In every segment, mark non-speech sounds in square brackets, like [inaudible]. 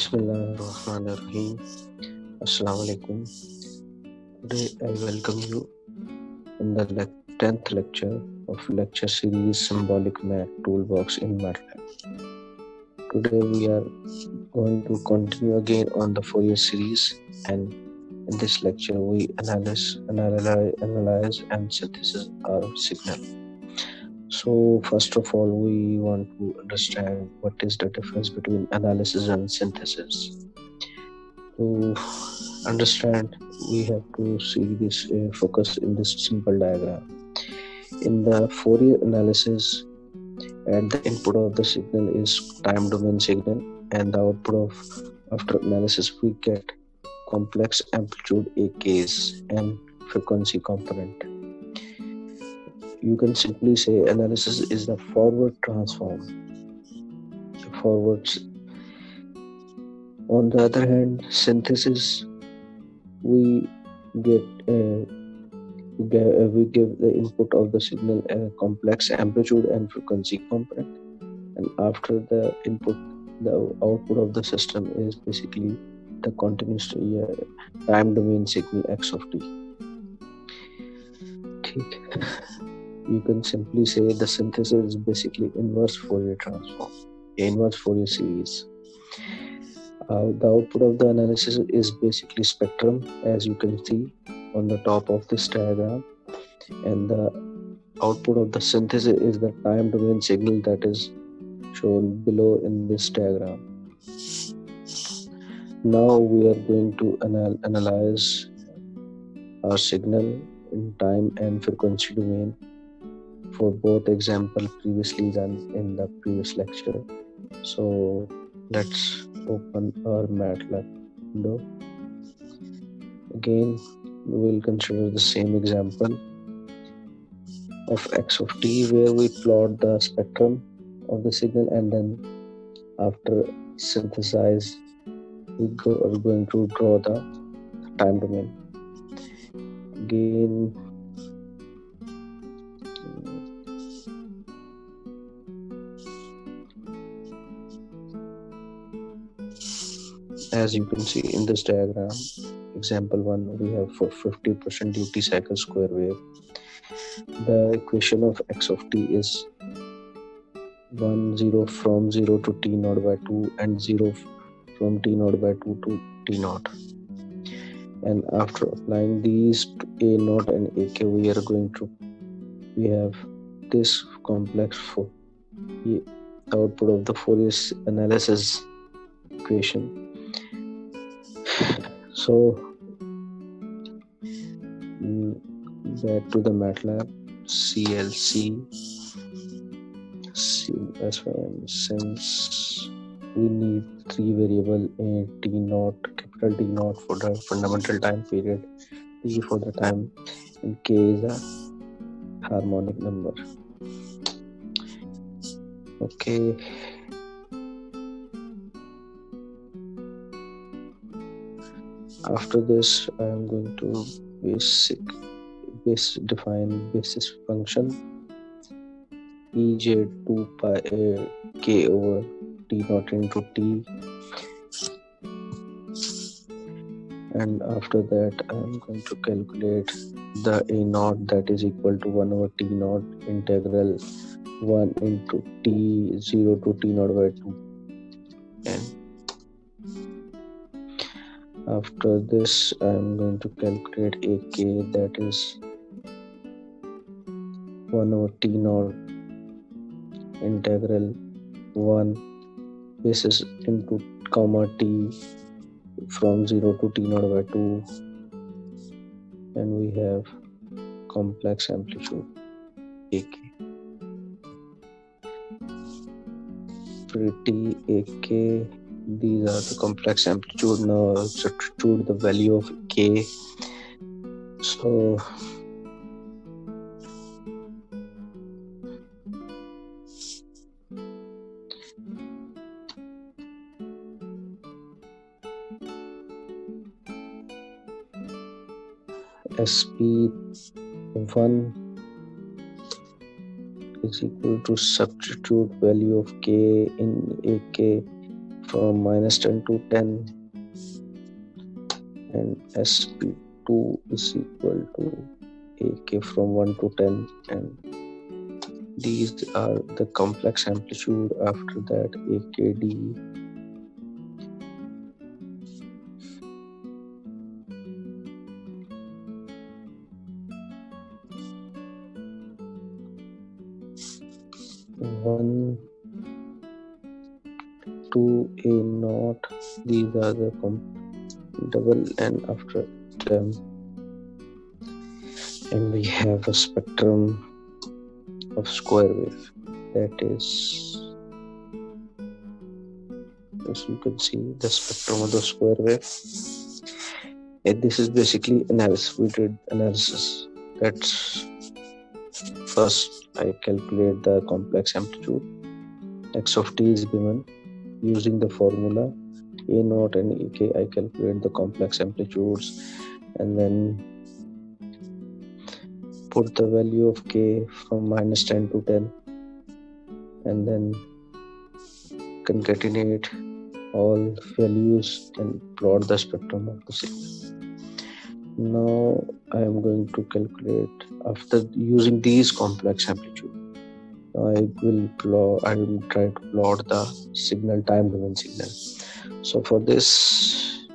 Bismillahirrahmanirrahim. Assalamu alaikum. Today I welcome you in the 10th lecture of lecture series Symbolic Math Toolbox in MATLAB. Today we are going to continue again on the Fourier series and in this lecture we analyze, analyze, analyze and synthesize our signal. So first of all, we want to understand what is the difference between analysis and synthesis. To understand, we have to see this uh, focus in this simple diagram. In the Fourier analysis, at the input of the signal is time domain signal, and the output of after analysis we get complex amplitude AKs and frequency component you can simply say analysis is the forward transform. Forwards. On the other hand synthesis we get uh, we give the input of the signal a complex amplitude and frequency component. And after the input the output of the system is basically the continuous time domain signal x of t [laughs] you can simply say the synthesis is basically inverse Fourier transform, inverse Fourier series. Uh, the output of the analysis is basically spectrum, as you can see on the top of this diagram, and the output of the synthesis is the time domain signal that is shown below in this diagram. Now we are going to anal analyze our signal in time and frequency domain for both example previously done in the previous lecture. So let's open our MATLAB window. Again, we will consider the same example of x of t where we plot the spectrum of the signal and then after synthesize we go, are going to draw the time domain. Again, as you can see in this diagram example one we have for 50% duty cycle square wave. The equation of x of t is 1 0 from 0 to t naught by 2 and 0 from t naught by 2 to t naught. And after applying these a naught and ak we are going to we have this complex for the output of the Fourier analysis equation so mm, back to the MATLAB CLC CSYM since we need three variable a t naught capital T naught for the fundamental time period T for the time and K is a harmonic number. Okay after this i am going to basic base define basis function. Ej 2 pi k over t naught into t. And after that i am going to calculate the a naught that is equal to 1 over t naught integral 1 into t 0 to t naught by 2 and after this i'm going to calculate ak that is 1 over t naught integral 1 basis into comma t from 0 to t naught by 2 and we have complex amplitude ak pretty ak these are the complex amplitude substitute the value of k. So sp1 is equal to substitute value of k in ak from minus 10 to 10 and sp2 is equal to ak from 1 to 10 and these are the complex amplitude. After that akd one two a naught these are the double and after them. And we have a spectrum of square wave that is as you can see the spectrum of the square wave. And this is basically analysis we did analysis. That's first I calculate the complex amplitude. x of t is given using the formula a naught and ak. I calculate the complex amplitudes and then put the value of k from minus 10 to 10 and then concatenate all values and plot the spectrum of the signal. Now I am going to calculate after using these complex amplitude I will plot I will try to plot the signal time domain signal. So for this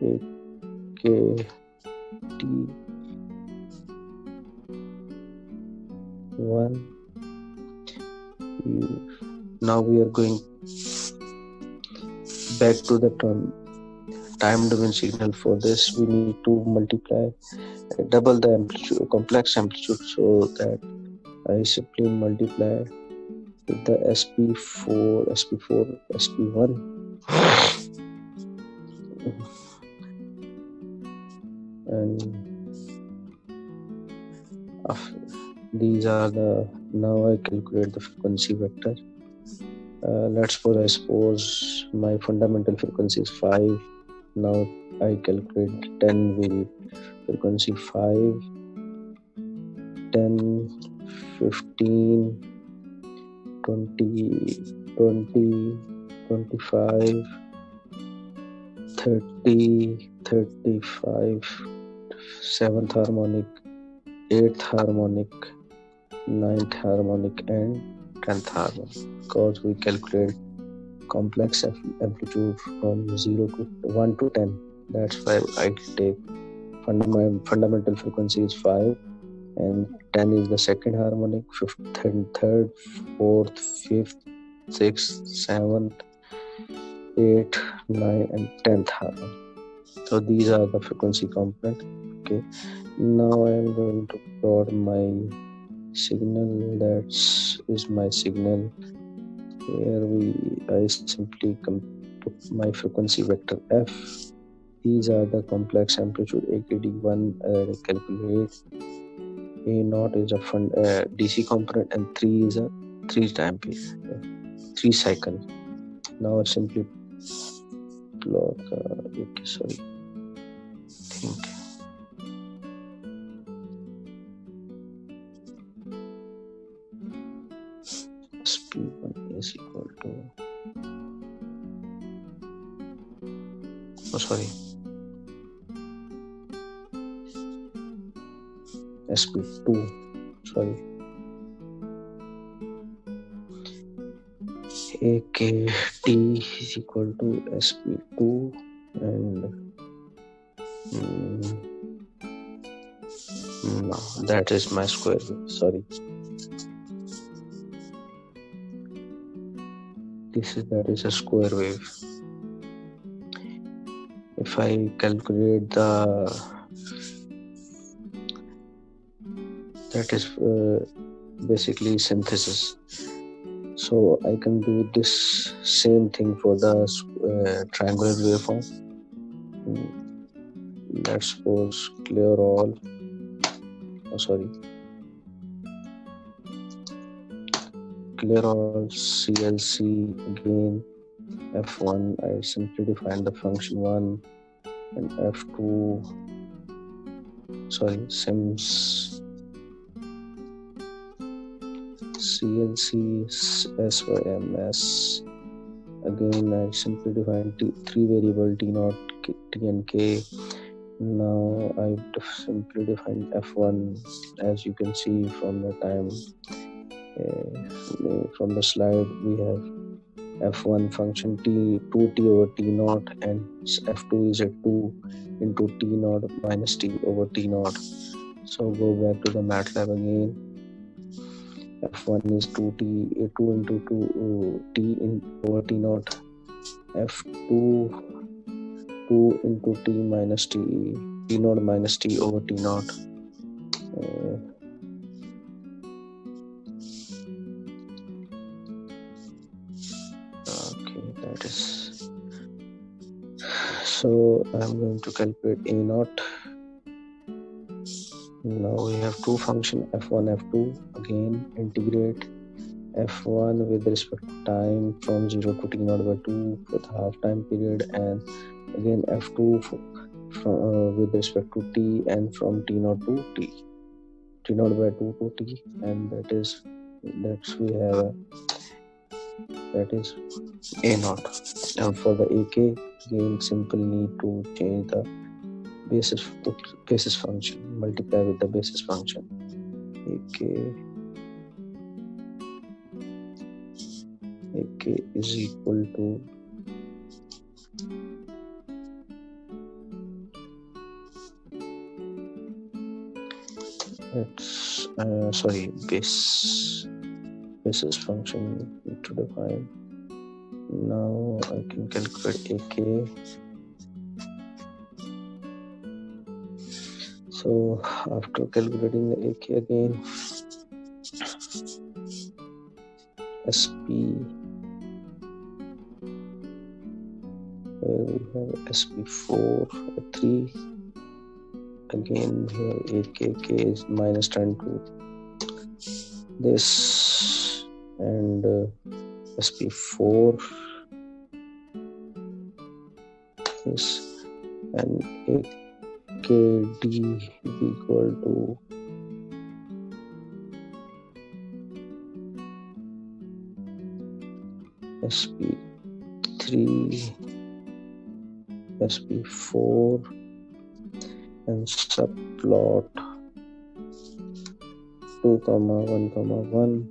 k t 1 now we are going back to the term time domain signal. For this we need to multiply uh, double the amplitude complex amplitude so that I simply multiply with the SP4 SP4 SP1 and these are the now I calculate the frequency vector. Uh, let's suppose I suppose my fundamental frequency is 5 now I calculate 10 with frequency 5 10 15 20 20 25 30 35 seventh harmonic eighth harmonic ninth harmonic and 10th harmonic. Because we calculate complex amplitude from 0 to 1 to 10 that's why i take fundamental frequency is 5 and 10 is the second harmonic fifth third, third fourth fifth sixth seventh eighth ninth and 10th harmonic. So these are the frequency component okay? Now i am going to plot my signal. That is my signal. Here we I simply put my frequency vector f. These are the complex amplitude AKD1 uh, calculate a naught is a fund, uh, DC component and 3 is a 3 time period uh, 3 cycle now simply plot uh, okay sorry. Think P1 is equal to oh sorry sp2 sorry akt is equal to sp2 and mm, no that is my square sorry. This is that is a square wave. If i calculate the that is uh, basically synthesis. So i can do this same thing for the uh, triangular waveform. Let's suppose clear all oh sorry. Clear all clc again f1 i simply define the function 1 and f2 sorry syms clc syms again I simply define t, three variable t naught k, t and k. Now I've simply defined f1 as you can see from the time uh, from the slide we have f1 function t 2t over t naught and f2 is a 2 into t naught minus t over t naught. So go back to the MATLAB again f1 is 2t 2 into 2 uh, t in over t naught. F2 2 into t minus t t naught minus t over t naught. Uh, okay that is. So i'm going to calculate a naught now we have two function f1 f2 again integrate f1 with respect to time from 0 to t naught by 2 with half time period and again f2 from, uh, with respect to t and from t naught to t. T naught by 2 to t and that is that's we have a, that is a naught. And for the ak again simple need to change the basis basis function multiply with the basis function. Ak ak is equal to it's uh, sorry base basis function to define now I can calculate AK so after calculating the AK again SP where we have SP4 3 again here 8k is minus 10 to this and uh, sp4 this and 8kd is equal to sp3 sp4 and subplot 2 comma 1 comma 1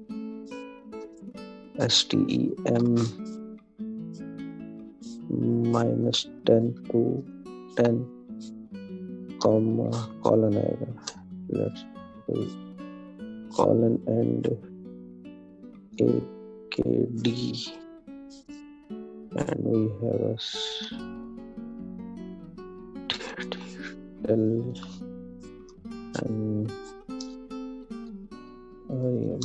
stem minus 10 to 10 comma colon आएगा let's colon and akd and we have a L and I am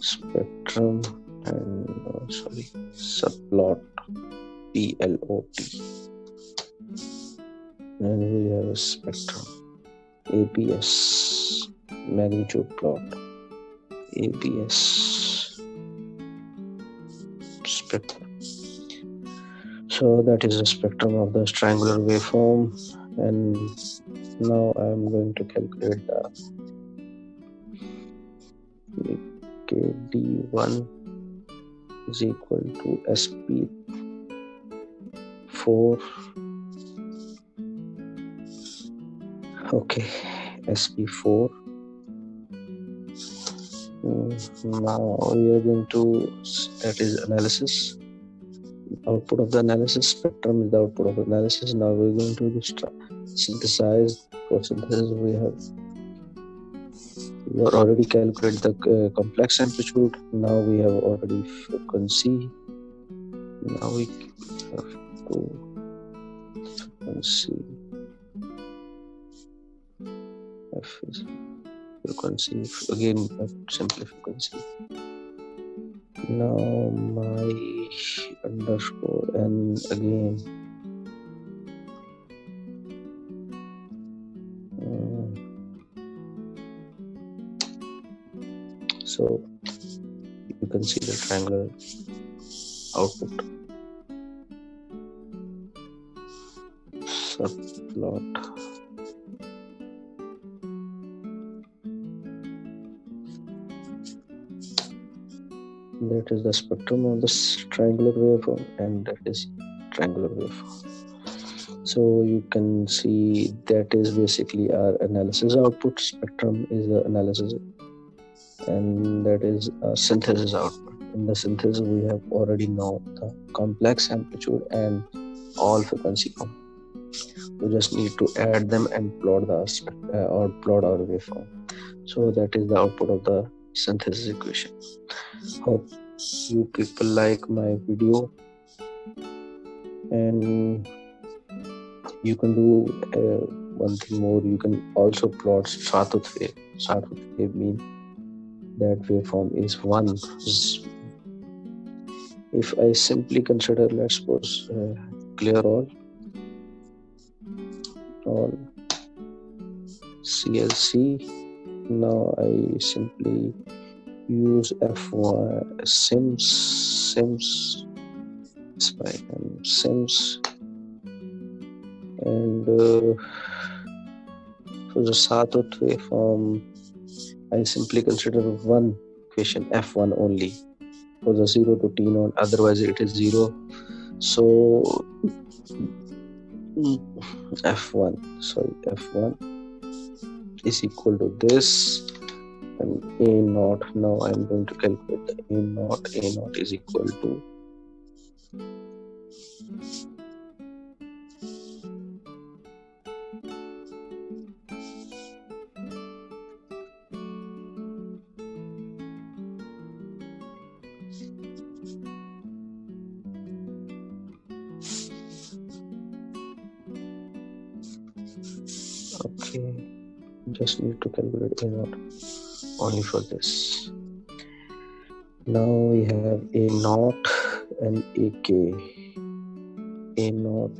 spectrum and uh, sorry subplot PLOT and we have a spectrum ABS magnitude plot ABS spectrum. So that is the spectrum of the triangular waveform. And now I'm going to calculate the KD1 is equal to SP4 okay SP4 mm, now we are going to that is analysis. Output of the analysis spectrum is the output of analysis. Now we're going to synthesize for synthesis we have. We already calculated the uh, complex amplitude. Now we have already frequency. Now we have to frequency f is frequency again simply frequency. Now my underscore n again. Uh, so you can see the triangular output. Subplot is the spectrum of this triangular waveform and that is triangular waveform. So you can see that is basically our analysis output spectrum is the analysis and that is a synthesis output. In the synthesis we have already know the complex amplitude and all frequency we just need to add them and plot the uh, or plot our waveform. So that is the output of the synthesis equation. Hope you people like my video. And you can do uh, one thing more. You can also plot sawtooth wave mean that waveform is one. If i simply consider let's suppose uh, clear all. All. Clc now i simply use f1 syms syms and syms and uh, for the sawtooth waveform i simply consider one equation f1 only for the 0 to t naught otherwise it is 0 so f1 sorry f1 is equal to this a naught now i'm going to calculate a naught a naught is equal to okay just need to calculate a naught only for this. Now we have a naught and a k. A naught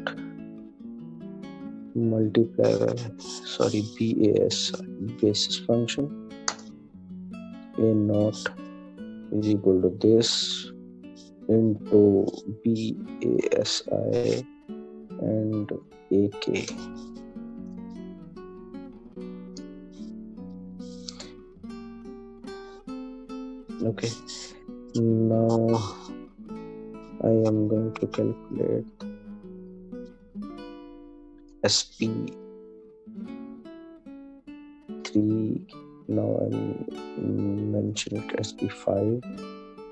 multiply sorry bas basis function. A naught is equal to this into basi and ak okay. Now I am going to calculate SP 3 now I'm mentioning SP 5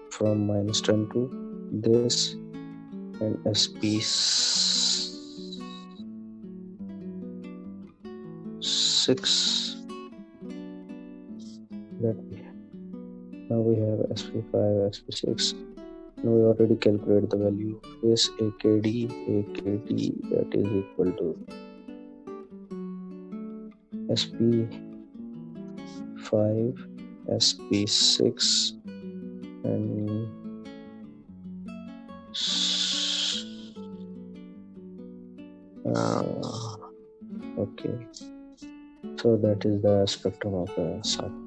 from minus 10 to this and SP 6 that we have now we have sp5 sp6 now we already calculated the value. This akd akd that is equal to sp5 sp6 and uh, okay. So that is the spectrum of the sun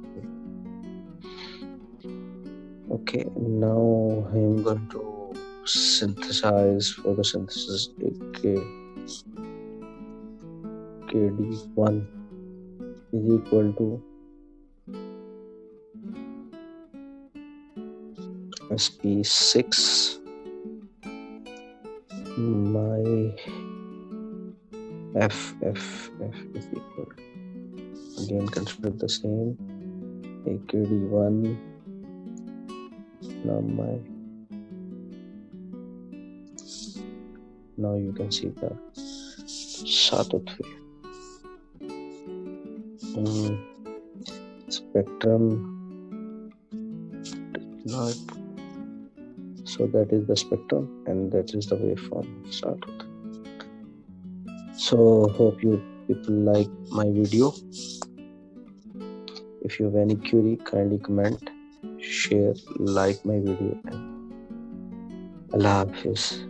okay now i'm going to synthesize for the synthesis k. Kd1 is equal to sp6 my f f f is equal again consider the same. Akd1 now my now you can see the sawtooth um, spectrum not. So that is the spectrum and that is the waveform of so hope you people like my video. If you have any query kindly comment share, like my video, and Allah Hafiz.